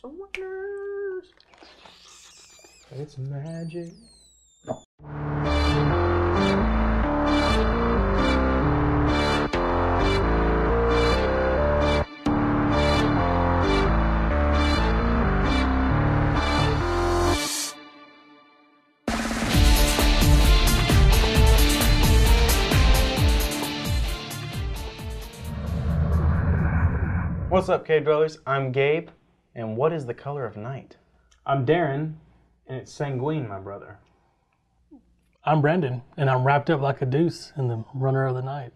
Surrenders. It's magic. What's up, K-Dwellers? I'm Gabe, and what is the color of night? I'm Darren, and it's sanguine, my brother. I'm Brandon, and I'm wrapped up like a deuce in the runner of the night.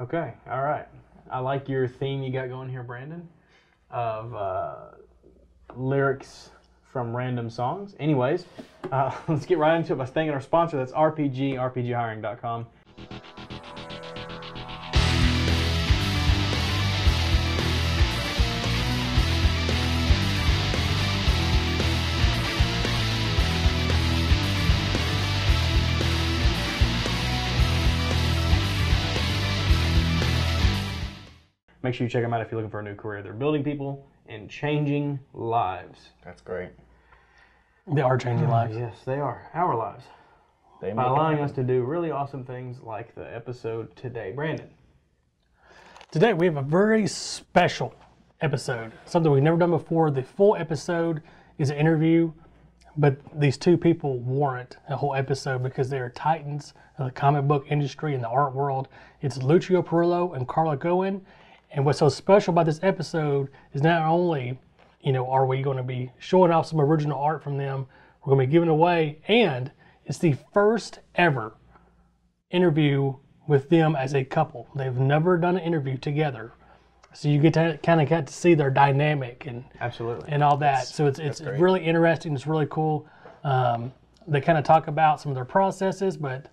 Okay, all right. I like your theme you got going here, Brandon, of uh, lyrics from random songs. Anyways, uh, let's get right into it by thanking our sponsor. That's RPG, rpghiring.com. Make sure you check them out if you're looking for a new career. They're building people and changing lives. That's great. They are changing ah, lives. Yes, they are. Our lives. They By allowing happen. us to do really awesome things like the episode today. Brandon. Today we have a very special episode, something we've never done before. The full episode is an interview, but these two people warrant a whole episode because they are titans of the comic book industry and the art world. It's Lucio Parrillo and Carla Cohen. And what's so special about this episode is not only, you know, are we going to be showing off some original art from them, we're going to be giving away, and it's the first ever interview with them as a couple. They've never done an interview together. So you get to kind of get to see their dynamic and Absolutely. and all that. so it's it's great. really interesting. It's really cool. Um, they kind of talk about some of their processes, but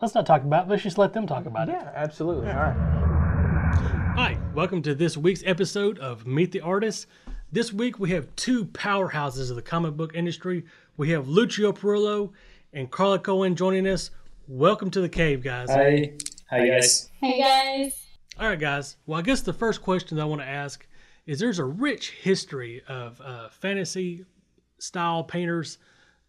let's not talk about. it. Let's just let them talk about it. yeah, absolutely. All right. Hi, welcome to this week's episode of Meet the Artist. This week we have two powerhouses of the comic book industry. We have Lucio Parrillo and Carla Cohen joining us. Welcome to the cave, guys. Hi. Hi guys. Hey guys. All right, guys. Well, I guess the first question that I want to ask is there's a rich history of uh, fantasy style painters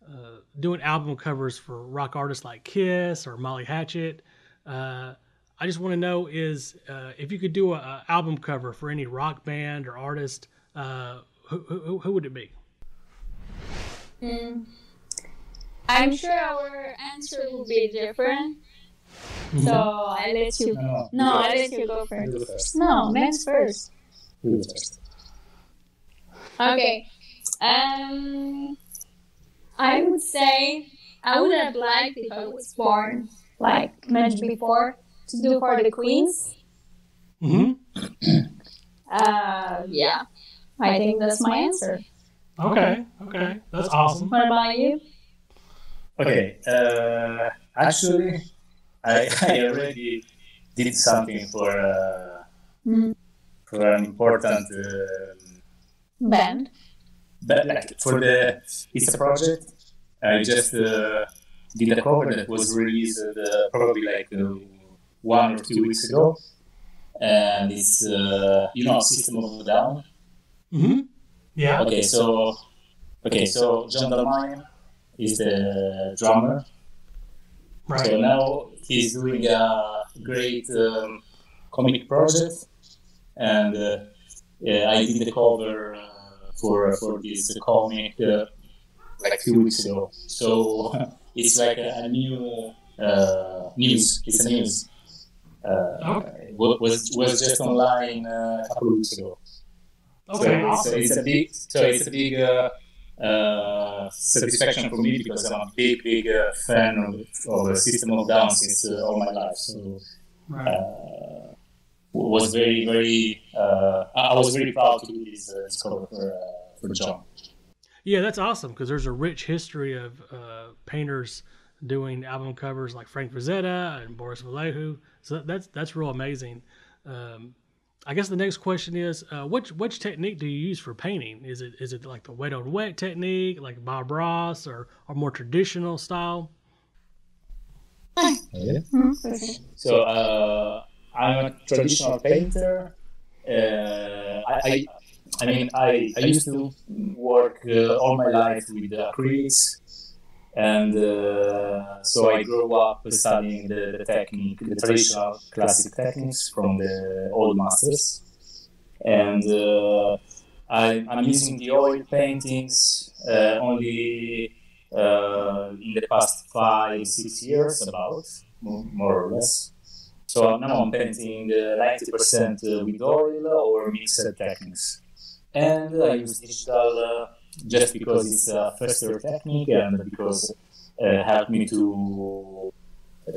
uh, doing album covers for rock artists like Kiss or Molly Hatchet. Uh, I just want to know is uh, if you could do a, a album cover for any rock band or artist, uh, who, who, who would it be? I'm sure our answer will be different. So I let you. No, No, I let you go first. First. No, Max first. First. Okay. Um, I would say I would have liked if I was born, like mentioned before, to do for the queens. Mm-hmm. Uh, yeah. I think that's my answer. Okay. Okay. That's awesome. What about you? Okay. Uh, actually, I, I already did something for uh, Mhm. for an important uh, Band. but like for the it's a project. I just uh, did a cover that was released uh, probably like uh, one or two weeks ago, and it's uh, you know System of a Down. Mm-hmm. Yeah. Okay, so okay, so John Dolmayan is the drummer. Right. So now he's doing a great um, comic project, and uh, yeah, I did the cover uh, for for this comic uh, like a few weeks ago. So it's like a, a new uh, news. It's a news. Uh, Okay. wa- was was just online uh, a couple of weeks ago. Okay. So, Awesome. so it's a big, so it's a big uh, uh, satisfaction for me because I'm a big, big uh, fan of, of the System of Down since uh, all my life. So Right. uh, was very, very. Uh, I I was very proud to do this, uh, this cover for uh, for John. Yeah, that's awesome because there's a rich history of uh, painters doing album covers like Frank Frazetta and Boris Vallejo. So that's that's real amazing. Um, I guess the next question is, uh, which which technique do you use for painting? Is it is it like the wet on wet technique, like Bob Ross, or or more traditional style? So uh, I'm a traditional painter. Uh, I, I I mean, I, I used to work uh, all my life with acrylics, and uh, so I grew up studying the, the technique, the traditional classic techniques from the old masters, and uh, I, I'm using the oil paintings uh, only uh, in the past five, six years, about more or less. So now I'm painting uh, 90% with oil or mixed techniques. And I use digital uh, just because it's a faster technique and because uh, helped me to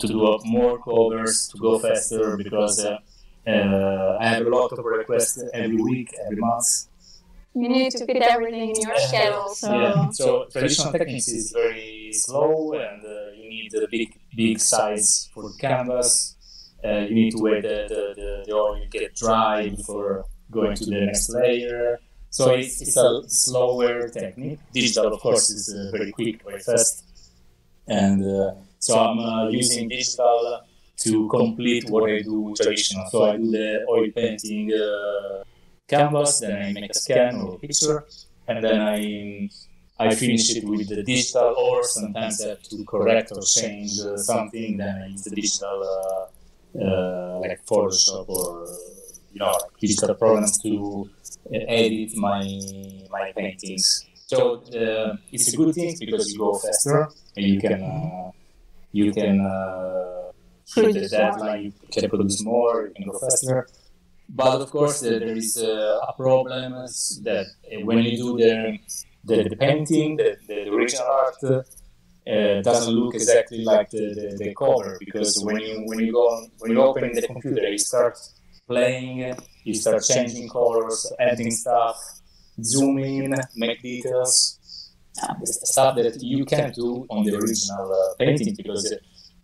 to do up more covers, to go faster because uh, uh, I have a lot of requests every week, every month. You need to fit everything in your schedule. So Yeah. So traditional techniques is very slow, and uh, you need a big, big size for the canvas. Uh, you need to wait the, the, the, the oil get dry before going to the next layer. So it's, it's a slower technique. Digital, of course, is uh, very quick, very fast. And uh, so I'm uh, using digital to complete what I do traditional. So I do the oil painting uh, canvas, then I make a scan or a picture, and then I I finish it with the digital, or sometimes I have to correct or change uh, something. Then I use the digital, uh, uh, like Photoshop or you know, digital programs to edit my my paintings. So uh, it's a good thing because you go faster and you can uh, you can uh, the deadline. You can produce more. You can go faster. But of course, there, is uh, a problem that when you do the the, the painting, the, the original art uh, doesn't look exactly like the, the, the cover because when you when you go when you open the computer, you start playing, you start changing colors, adding stuff, zoom in, make details, uh, stuff that you can't do on the original uh, painting because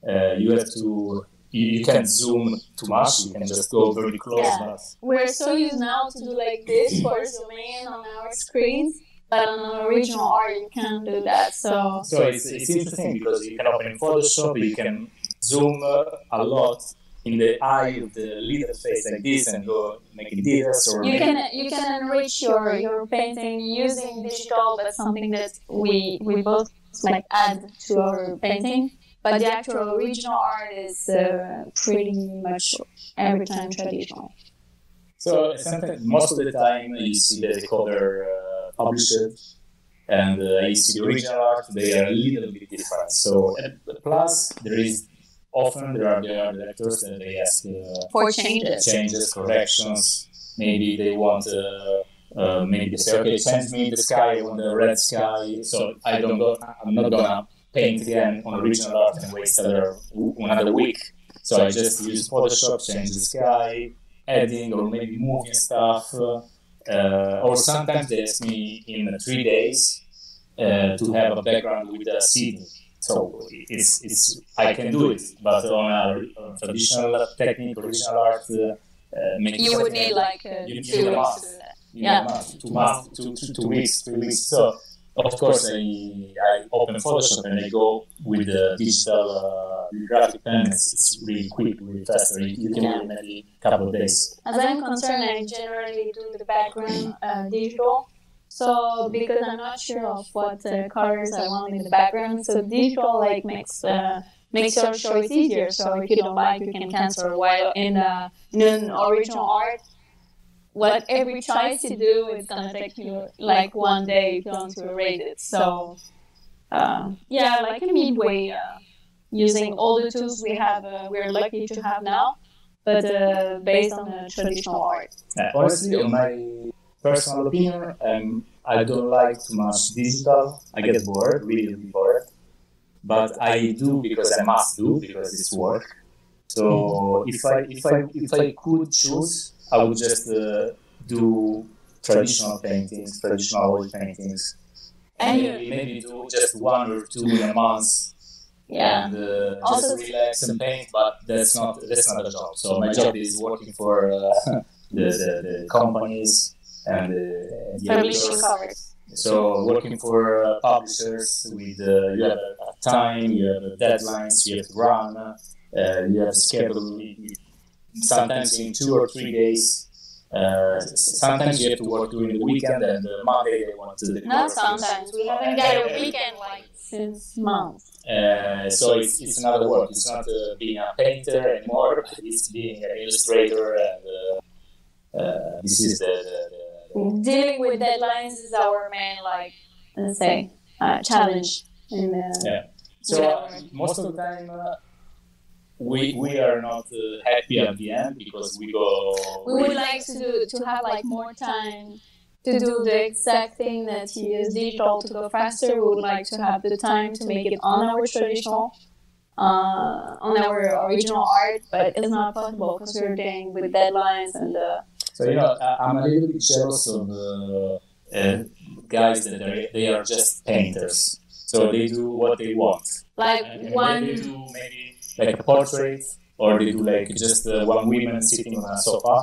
uh, you have to. You, you can't zoom too much. You can just go very close. Yeah. We're so used now to do like this for zooming in on our screens, but on an original art you can't do that. So So it's, it's interesting because you can open in Photoshop, you can zoom uh, a lot in the eye of the little face like this and go making details or you can you can enrich your your painting using digital. That's something that we we both like add to our painting. But the actual original art is uh, pretty much every time traditional. So sometimes, most of the time, you see that the cover uh, published, and uh, you see the original art. They are a little bit different. So plus, there is often there are there are directors that they ask uh, For changes. changes, corrections. Maybe they want. Uh, uh, maybe they say, okay, send me the sky on the red sky. So I don't go. I'm not gonna paint again on original art and waste another another week. So I just use Photoshop, change the sky, adding or maybe moving stuff. Uh, or sometimes they ask me in three days uh, to have a background with a CD. So it's, it's I can do it, but on a, on traditional technique, original art, uh, uh, making You would need like uh, You need two a weeks month. to do that. Yeah. know, two months, two, two, two weeks, three weeks. So of course I, I open Photoshop and I go with the digital uh, graphic pen. It's, it's really quick, really fast. You, you can do it in maybe a couple of days. As I'm concerned, I generally do the background uh, digital. So because I'm not sure of what uh, colors I want in the background, so digital like makes uh, makes your choice easier. So if you don't like, you can cancel. While in uh, in an original art, whatever you try to do, it's gonna take you like one day if you want to erase it. So uh, yeah, like a midway, uh, using all the tools we have, uh, we're lucky to have now but uh, based on the traditional art. Honestly, on my personal opinion, um, I don't like too much digital. I get bored, really, really bored. But I do because I must do because it's work. So if I if I if I could choose, I would just uh, do traditional paintings, traditional oil paintings, And and maybe, maybe do just one or two in a month Yeah. and uh, Also- just relax and paint. But that's not that's not a job. So my job is working for uh, the, the the companies and the, the Publishing covers. So working for uh, publishers with uh, you have a, a time, you have a deadlines, you have to run, uh, you have a schedule. Sometimes in two or three days, uh, sometimes you have to work during the weekend, and uh, Monday they want to. do the Not sometimes. We haven't got a weekend like since months. Uh, so it's, it's another work. It's not uh, being a painter anymore, but it's being an illustrator, and uh, uh, this is the, the, the Dealing with deadlines is our main like let's say uh, challenge. In the, Yeah. So uh, most of the time, uh, we we are not uh, happy at the end because we go. we would like to do to have like more time to do the exact thing that use digital to go faster. We would like to have the time to make it on our traditional, uh, on our original art, but it's not possible because we're dealing with deadlines and uh, So you know, I- I'm a little bit jealous of uh, uh, guys that are, they are just painters. So they do what they want. like And and one. they do maybe like a portrait, or they do like just uh, one woman sitting on a sofa.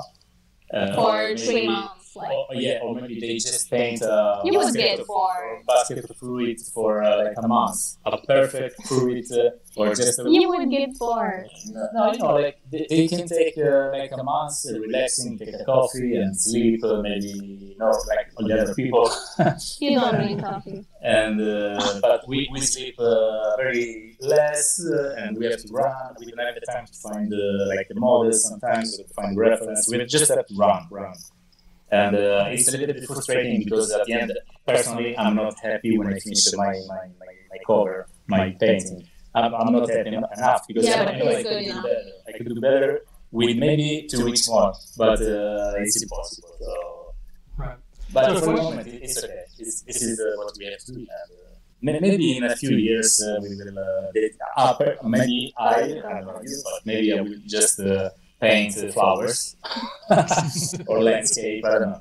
Uh, for maybe- three months. Like Or, yeah, or maybe they just paint a You would basket of, for- basket of fruit for uh, like a month, a perfect fruit, uh, or just a you would get bored. no, you know, like they, they can take uh, like a month uh, relaxing, take a coffee and sleep. Uh, maybe you know, like all the other people. You don't drink coffee. and uh, but we, we sleep uh, very less, uh, and we have to run. We don't have the time to find uh, like the models. Sometimes to find reference. We just have to run, run. And uh, it's a little bit frustrating because at the end, personally, I'm not happy when I finish my, my, my, my cover, my painting. I'm, I'm not happy enough because Yeah, I but know I could do better. I could do better with maybe two weeks more, but uh, it's impossible. So, Right. but So for the moment, it's okay. It's, this is uh, what we have to do. And, uh, maybe in a few years uh, we will. Uh, date, uh, per- maybe I, I don't know but maybe I will just uh, paint flowers or landscape. I don't know.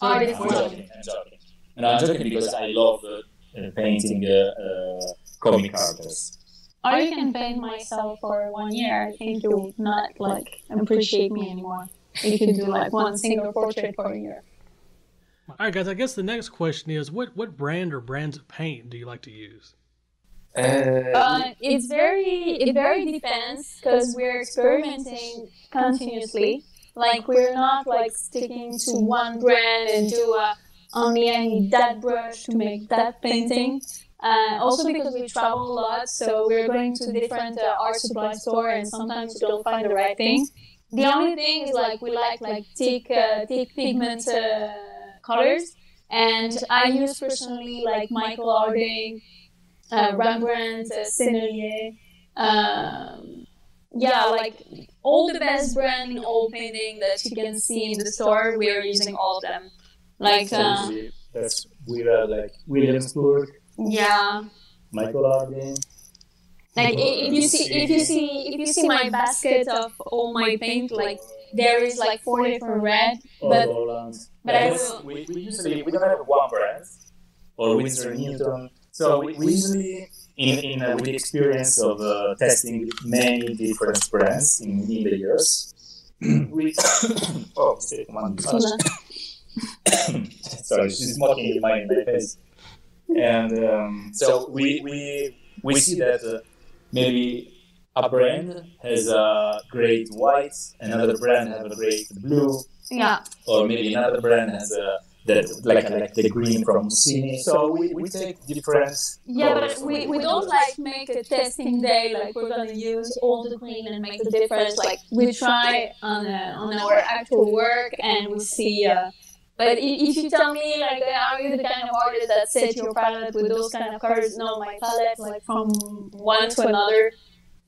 Art I'm is joking. I'm joking. And I'm joking because I love uh, uh, painting uh, uh, comic characters. Or you can paint myself for one year. I think you would not like appreciate me anymore. You can do like one single portrait for a year. All right, guys. I guess the next question is, what what brand or brands of paint do you like to use? Uh, it's very it very depends because we're experimenting continuously. Like we're not like sticking to one brand and do uh, only I need that brush to make that painting. Uh, also because we travel a lot, so we're going to different uh, art supply store and sometimes we don't find the right thing. The only thing is like we like like thick uh, thick pigment uh, colors, and I use personally like Michael Harding uh, Rembrandt, uh, Sennelier. Um, yeah, like all the best brand in oil painting that you can see in the store, we are using all of them. Like, uh, that's we have like Williamsburg, yeah, Michael Harding. like if you see if you see if you see my basket of all my paint, like there is like four different red, but Holland. but I will- we, we usually we don't have one brand or Winsor Newton. So we, usually in, in uh, with the experience of uh, testing many different brands in, in the years. we oh one sorry, she's smoking in my, in my face. And um, so we, we, we see that uh, maybe a brand has a great white, another brand has a great blue, yeah, or maybe another brand has a that like like the green from Mussini. So we, we take different. yeah, but we, we don't like make a testing day like we're gonna use all the green and make the difference. Like we try on uh, on our actual work and we see. Uh, but if you tell me like are you the kind of artist that set your palette with those kind of colors? No, my palette like from one to another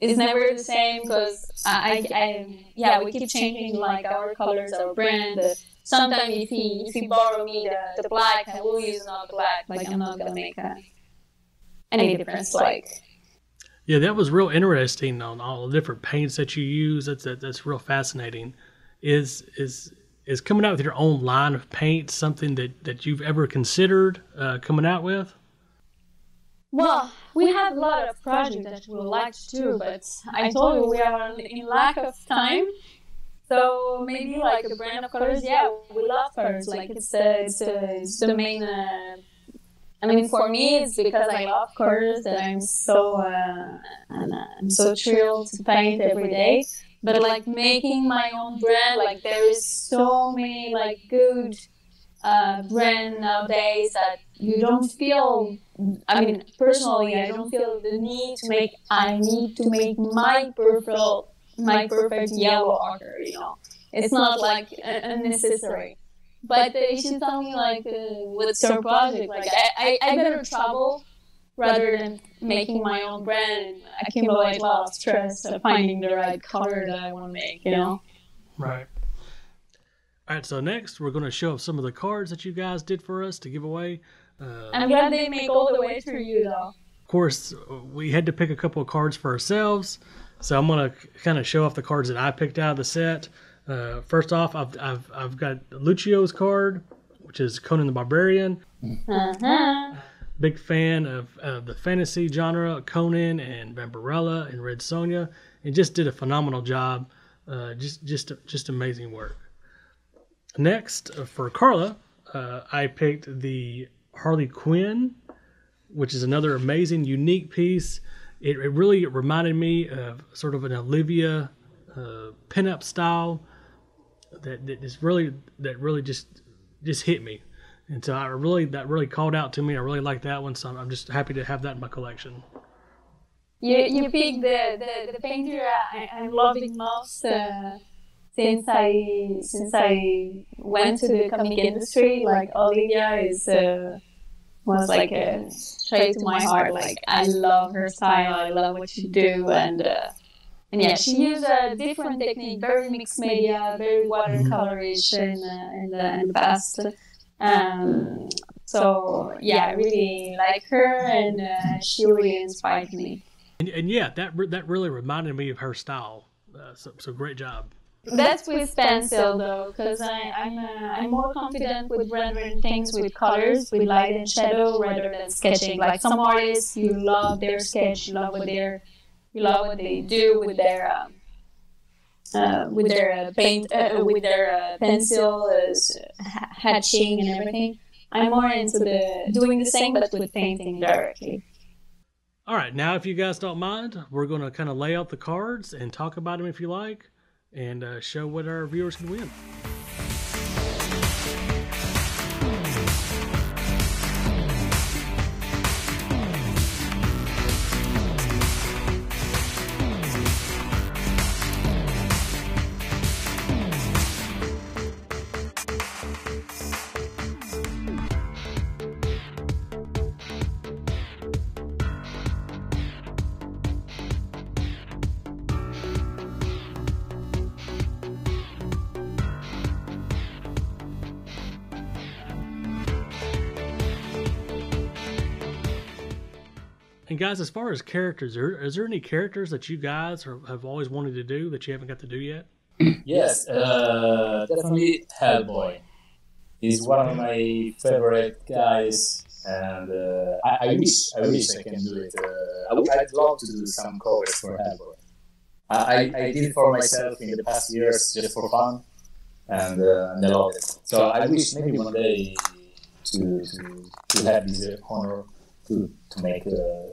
is never the same because I, I, I yeah we keep changing like our colors, our brand. Uh, sometimes if he if he borrow me the, the black, I will use another black. Like I'm not gonna make a, any difference. Like Yeah, that was real interesting on all the different paints that you use. That's that, that's real fascinating. Is is is coming out with your own line of paint something that that you've ever considered uh, coming out with? Well, we have a lot of projects that we would like to do, but I told you we are in lack of time. So maybe like a brand of colors, yeah, we love colors. Like it's uh, it's, uh, it's the main. Uh, I mean, for me, it's because I love colors that I'm so uh, and, uh, I'm so thrilled to paint every day. but like making my own brand, like there is so many like good uh, brand nowadays that you don't feel. I mean, personally, I don't feel the need to make. I need to make my perfect, my perfect yellow ochre. You know, it's not like a, a. But uh, if you tell me like uh, with your project, like I, I, I better travel rather than making my own brand and accumulate a lot of stress of finding the right color that I want to make, you know? Right. All right, so next we're going to show off some of the cards that you guys did for us to give away. Uh, I'm glad they make all the way through you, though. of course, we had to pick a couple of cards for ourselves, so I'm going to kind of show off the cards that I picked out of the set. Uh, first off, I've, I've, I've got Lucio's card, which is Conan the Barbarian. Uh-huh. Big fan of, of the fantasy genre, Conan and Vampirella and Red Sonja, and just did a phenomenal job. Uh, just just just amazing work. Next uh, for Carla, uh, I picked the Harley Quinn, which is another amazing, unique piece. It, it really reminded me of sort of an Olivia uh, pinup style that, that is really that really just just hit me. And so I really that really called out to me. I really like that one, so I'm, I'm just happy to have that in my collection. You, you picked the, the, the painter I, I'm loving most uh, since I since I went to the comic industry. Like Olivia is uh, was like uh, straight to my heart. Like I love her style. I love what she do, and uh, and yeah, she used a different technique, very mixed media, very watercolorish in, uh, in, the, in the past. Um, so yeah, I really like her, and uh, she really inspired me. And, and yeah, that re- that really reminded me of her style. Uh, so, so great job. That's with pencil though, because I'm uh, I'm more confident with rendering things with colors, with light and shadow, rather than sketching. Like some artists, you love their sketch, you love what their you love what they do with their um, uh, with their uh, paint, uh, with their uh, pencil uh, hatching and everything. I'm more into the doing the same, but with painting directly. All right, now if you guys don't mind, we're going to kind of lay out the cards and talk about them if you like, and uh, show what our viewers can win. And guys, as far as characters, are, is there any characters that you guys are, have always wanted to do that you haven't got to do yet? Yes, uh, definitely Hellboy. He's one of my favorite guys, and uh, I, I wish I wish I can do it. Uh, I would, I'd love to do some covers for Hellboy. I, I, I did it for myself in the past years just for fun, and, uh, and I love it. So I wish maybe one day to to, to have this uh, honor to to make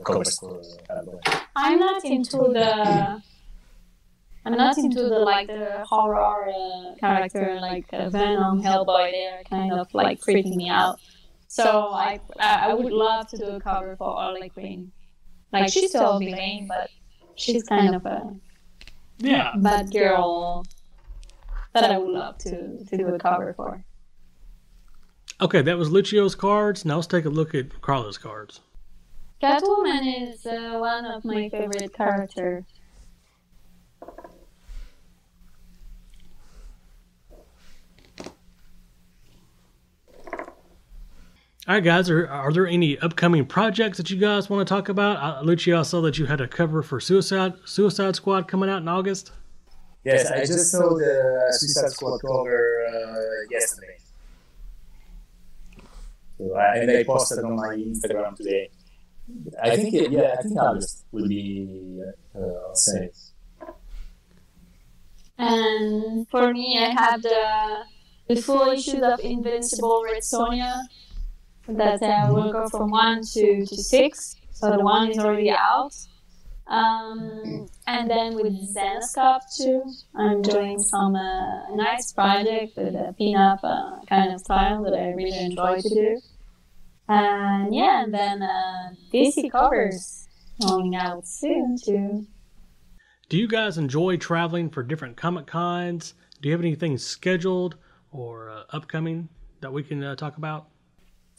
covers for Hellboy. I'm not into the. I'm not into the like the horror uh, character like uh, Venom, Hellboy. They're kind of like freaking me out. So I I I would love to do a cover for Harley Quinn. Like she's still a villain, but she's kind of a Yeah. bad girl that I would love to to do a cover for. Okay, that was Lucio's cards. Now let's take a look at Carla's cards. Catwoman is uh, one of my favorite characters. All right, guys, are, are there any upcoming projects that you guys want to talk about? Uh, Lucio, I saw that you had a cover for Suicide Suicide Squad coming out in August. Yes, I just saw the Suicide Squad cover uh, yesterday. So I, and I posted on my Instagram today. I think, it, yeah, I think August will be, uh, I'll say. And for me, I had the, the full issues of Invincible Red Sonja. That uh, will go from one to, to six. So the one is already out. Um, and then with Zenescope too, I'm doing some uh, nice project with a pinup uh, kind of style that I really enjoy to do. And yeah, and then uh, DC covers coming out soon too. Do you guys enjoy traveling for different Comic Cons? Do you have anything scheduled or uh, upcoming that we can uh, talk about?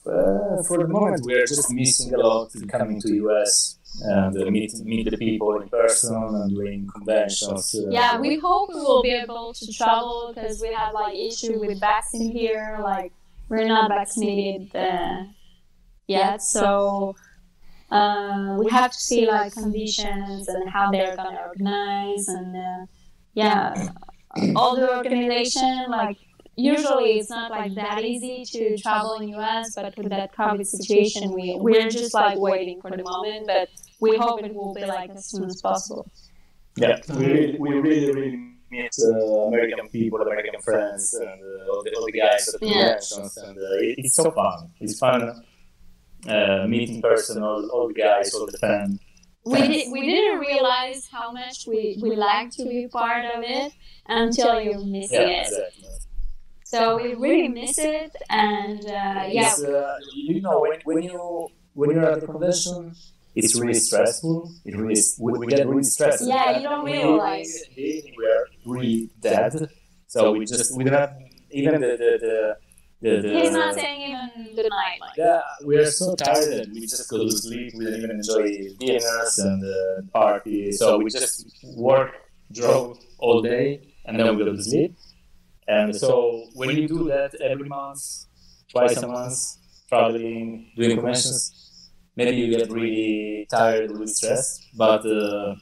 Uh, for the moment, we're just missing a lot coming to US and uh, meet meet the people in person and doing conventions. Uh, Yeah, we hope we will be able to travel because we have like issue with vaccine here. Like we're not vaccinated uh, yet, so uh, we have to see like conditions and how they're gonna organize and uh, yeah, all the organization like. Usually it's not like that easy to travel in US, but with that COVID situation, we we're just like waiting for the moment. But we hope it will be like as soon as possible. Yeah, we really, we really, really meet uh, American people, American friends, and uh, all, the, all the guys at the Yeah. conventions, and uh, it, it's so fun. It's fun uh, meeting in person all, all the guys, all the fans. we did, we didn't realize how much we, we like to be part of it until you miss missing Yeah, it. exactly. So we really miss it, and uh, yeah, uh, you know, when, when you when you're at the convention, it's really stressful. It really we, we get really stressed. Yeah, you don't realize. We, we are really dead. So we just we don't even the the the, the, the he's not saying even good night. Like, Yeah, we are so tired that we just go to sleep. We don't even enjoy dinners and the party. So we just work, draw all day, and then we go to sleep. And so when you do that every month, twice a month, traveling, doing conventions, maybe you get really tired, really stressed. But uh,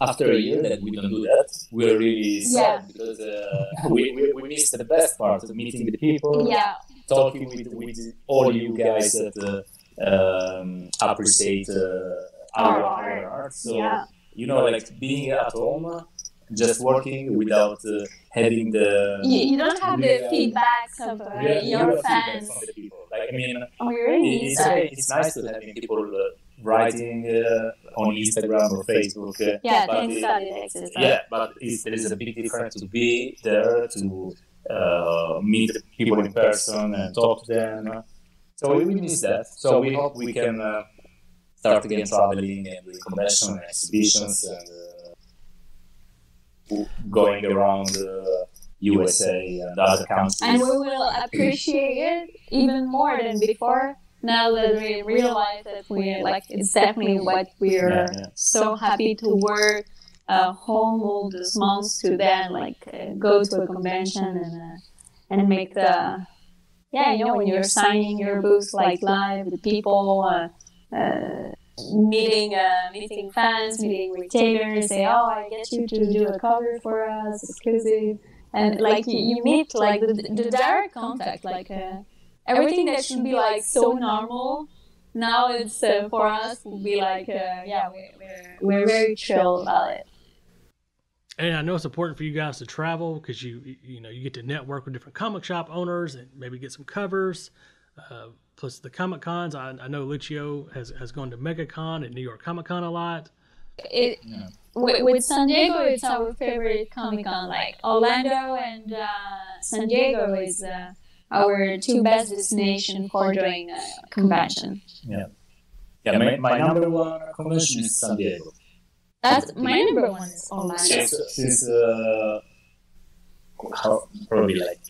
after a year that we don't do that, we're really sad Yeah. because uh, we, we, we miss the best part of meeting with people yeah, talking with, with all you guys that uh, um, appreciate uh, our, Our art. So, yeah. you know, like being at home, just working without uh, having the. you, you don't have the feedbacks of uh, your real feedback fans. from the people. Like, I mean, Oh, really it's, it's nice to having people uh, writing uh, on Instagram or Facebook. Uh, Yeah, but it- it yeah, but it's, there is a big difference to be there to uh, meet people in person and talk to them. So we miss that. So we hope we can uh, start again traveling and doing conventions and exhibitions and uh, going around uh, USA and other countries. and we will appreciate it even more than before now that we realize that we like it's definitely what we're Yeah, yeah. so happy to work uh, home all these months to then like uh, go to a convention and uh, and make the yeah you know when you're signing your books like live with people uh, uh, meeting uh, meeting fans meeting retailers say oh I get you to do a cover for us exclusive and like you, you meet like the, the direct contact like uh, everything that should be like so normal now it's uh, for us will be like uh, yeah we're, we're, we're very chill about it And I know it's important for you guys to travel because you you know you get to network with different comic shop owners and maybe get some covers. Uh, plus the comic cons, I, I know Lucio has, has gone to MegaCon and New York Comic Con a lot. it with, with San Diego it's our favorite Comic Con like Orlando and uh, San Diego is uh, our two best destination for doing a convention yeah, my, my number one convention is San Diego. that's my number one is Orlando since, since uh, how, probably like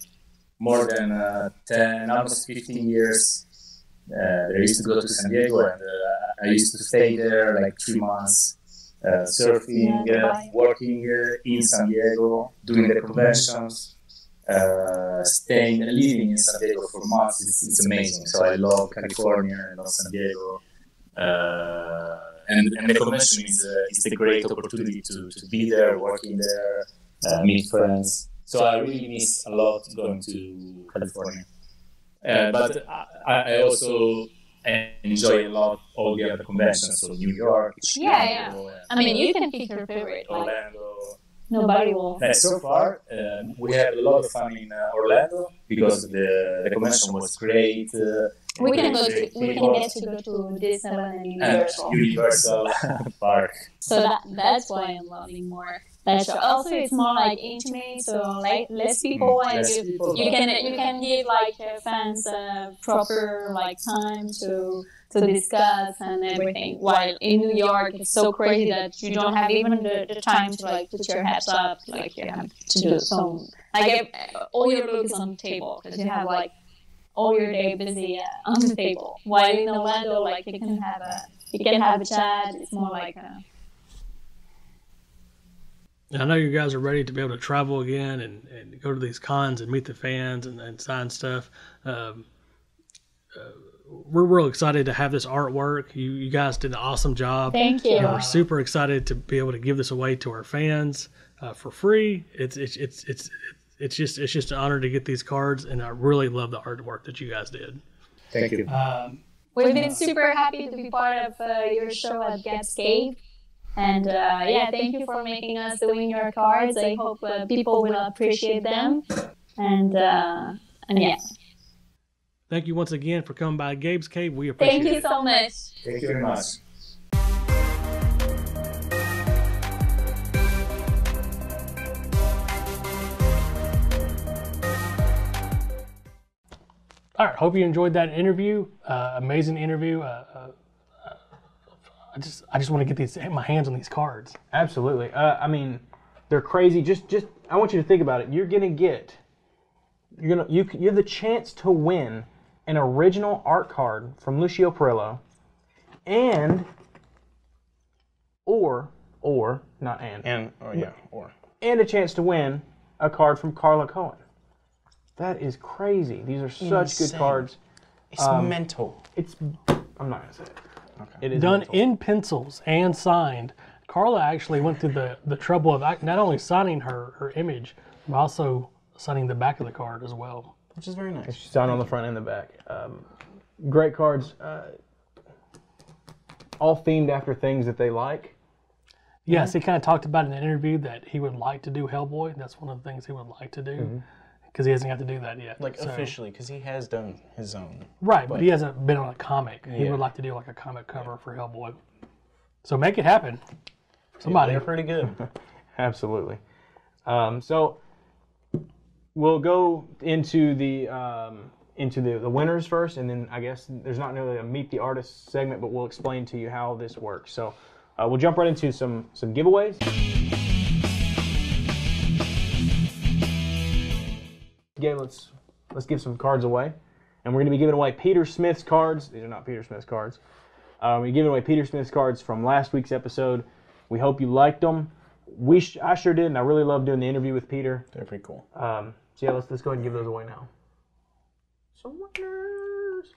more than uh, 10, almost 15 years. Uh, I used to go to San Diego and uh, I used to stay there like three months, uh, surfing, Yeah, uh, working uh, in San Diego, doing the conventions, uh, staying, living in San Diego for months. It's, it's amazing. So I love California, I love San Diego. Uh, and, and the convention is, uh, is a great opportunity to, to be there, working there, uh, meet friends. So I really miss a lot going to California. Uh, but I, I also enjoy a lot all the other conventions, so New York, Yeah, yeah. I mean you can pick your favorite like Orlando. Nobody will. Like so far, um, we had a lot of fun in uh, Orlando because the, the convention was great. Uh, We can go to we can people, get to go to Disneyland and and Universal. Universal Park. So that that's why I'm loving more that show. Also, it's more like intimate, so like less people, and Less you, people, you can you can give like uh, fans uh, proper like time to to discuss and everything. While in New York, it's so crazy that you don't have even the, the time to like put your heads up. Like you have to do some like all your look is on the table because you have like all your day busy uh, on the table. While in Orlando, like you can have a you can have a chat. It's more like a And I know you guys are ready to be able to travel again and, and go to these cons and meet the fans and, and sign stuff. Um, uh, we're real excited to have this artwork. You, you guys did an awesome job. thank you. And we're super excited to be able to give this away to our fans uh, for free. It's, it's it's it's it's just it's just an honor to get these cards, and I really love the artwork that you guys did. Thank you. Um, We've been super happy to be part of uh, your show at Getscape. And uh, yeah, thank you for making us doing your cards. I hope uh, people will appreciate them. And uh, and yeah, thank you once again for coming by Gabe's Cave. We appreciate it. thank you it. so much. Thank you very much. All right, hope you enjoyed that interview. Uh, amazing interview. Uh, uh, uh, I just I just want to get these my hands on these cards. Absolutely. Uh, I mean, they're crazy. Just, just I want you to think about it. You're gonna get, you're gonna, you, you have the chance to win an original art card from Lucio Parrillo, and, or, or not and, And or yeah, or and a chance to win a card from Carla Cohen. That is crazy. These are such good cards. it's Um, mental. It's, I'm not gonna say it. Okay. It is Done mental. in pencils and signed. Carla actually went through the, the trouble of not only signing her, her image, but also signing the back of the card as well. Which is very nice. She's signed on the front and the back. Um, great cards, uh, all themed after things that they like. Yes, he kind of talked about in the interview that he would like to do Hellboy. That's one of the things he would like to do because he hasn't got to do that yet. Like So- officially, because he has done his own. Right, but, he hasn't been on a comic. He would like to do like a comic cover for Hellboy. So make it happen. Somebody. They're pretty good. Absolutely. Um, so we'll go into the um, into the, the winners first, and then I guess there's not really a meet the artist segment, but we'll explain to you how this works. So uh, we'll jump right into some some giveaways. Okay, let's let's give some cards away, and we're going to be giving away Peter Smith's cards. These are not Peter Smith's cards. Um, we're giving away Peter Smith's cards from last week's episode. We hope you liked them. We sh- I sure did, and I really loved doing the interview with Peter. They're pretty cool. Um, so yeah, let's let's go ahead and give those away now. Some winners.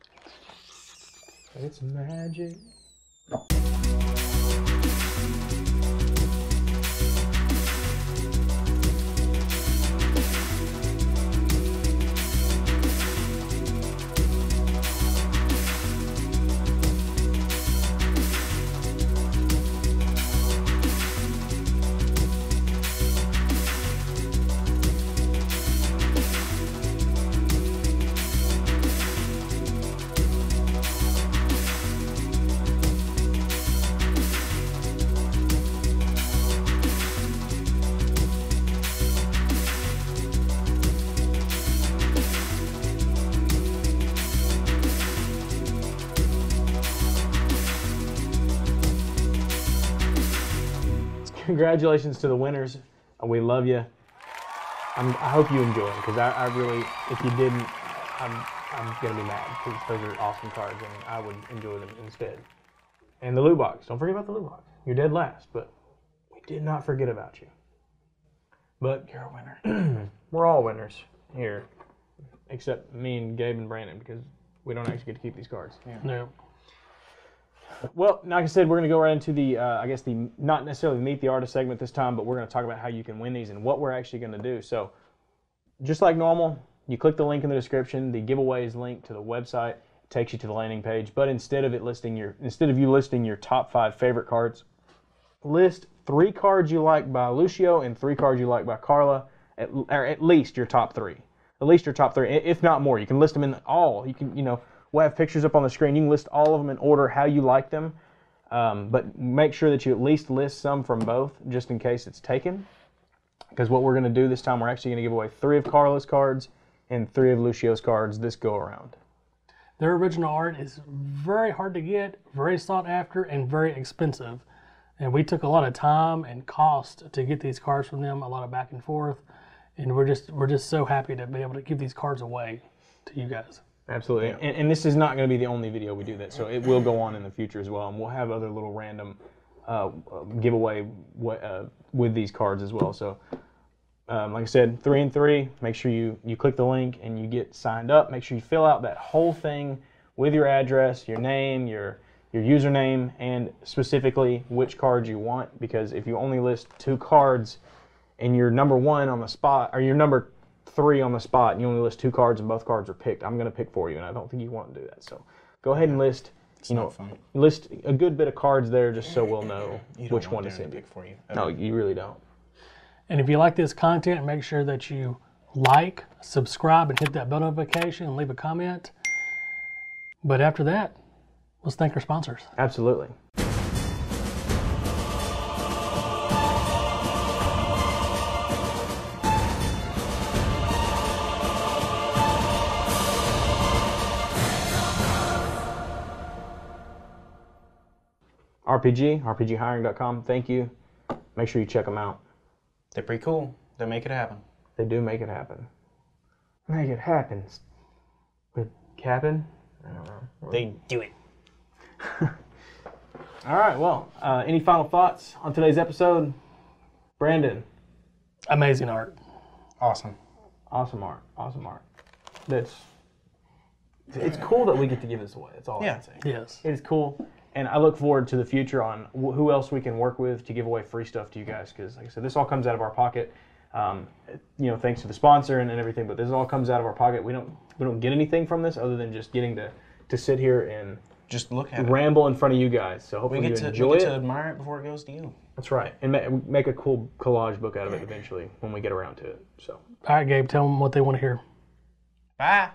It's magic. Congratulations to the winners. We love you. I'm, I hope you enjoy them because I, I really, if you didn't, I'm, I'm gonna be mad because those are awesome cards and I would enjoy them instead. And the loot box. Don't forget about the loot box. You're dead last, but we did not forget about you. But You're a winner. we're all winners here, except me and Gabe and Brandon because we don't actually get to keep these cards. No. Well, like I said, we're going to go right into the, uh, I guess, the not necessarily meet the artist segment this time, but we're going to talk about how you can win these and what we're actually going to do. So, just like normal, you click the link in the description. The giveaway is linked to the website. It takes you to the landing page. But instead of it listing your, instead of you listing your top five favorite cards, list three cards you like by Lucio and three cards you like by Carla, at, or at least your top three. At least your top three, if not more. You can list them in all. You can, you know, we'll have pictures up on the screen. You can list all of them in order how you like them. Um, but make sure that you at least list some from both, just in case it's taken. Because what we're going to do this time, we're actually going to give away three of Carlos' cards and three of Lucio's cards this go around. Their original art is very hard to get, very sought after, and very expensive. And we took a lot of time and cost to get these cards from them, a lot of back and forth. And we're just we're just so happy to be able to give these cards away to you guys. Absolutely. And, and this is not going to be the only video we do that. So it will go on in the future as well. And we'll have other little random uh, giveaway wa- uh, with these cards as well. So, um, like I said, three and three. Make sure you, you click the link and you get signed up. Make sure you fill out that whole thing with your address, your name, your your username, and specifically which cards you want. Because if you only list two cards and you're number one on the spot, or you're number three on the spot, and you only list two cards and both cards are picked, I'm going to pick for you, and I don't think you want to do that. So go ahead and list. you know, fun. list a good bit of cards there, just so we'll know which one to send you. pick for you. No, you really don't. And if you like this content, make sure that you like, subscribe, and hit that bell notification and leave a comment. But after that, let's thank our sponsors. Absolutely. RPG, RPGhiring.com. Thank you. Make sure you check them out. They're pretty cool. They make it happen. They do make it happen. Make it happen. With cabin? I don't know. They do it. All right. Well, uh, any final thoughts on today's episode? Brandon, Amazing art. Awesome. awesome art. Awesome art. That's. It's cool that we get to give this away. That's all I Yeah. can say. Yes. It is cool, and I look forward to the future on wh- who else we can work with to give away free stuff to you guys. Because, like I said, this all comes out of our pocket. Um, you know, thanks to the sponsor and, and everything, but this all comes out of our pocket. We don't we don't get anything from this other than just getting to to sit here and Just look at it. ramble in front of you guys. So We hopefully get you to enjoy we get it. to admire it before it goes to you. That's right, and ma- make a cool collage book out of it eventually when we get around to it. So. All right, Gabe, tell them what they want to hear. Bye.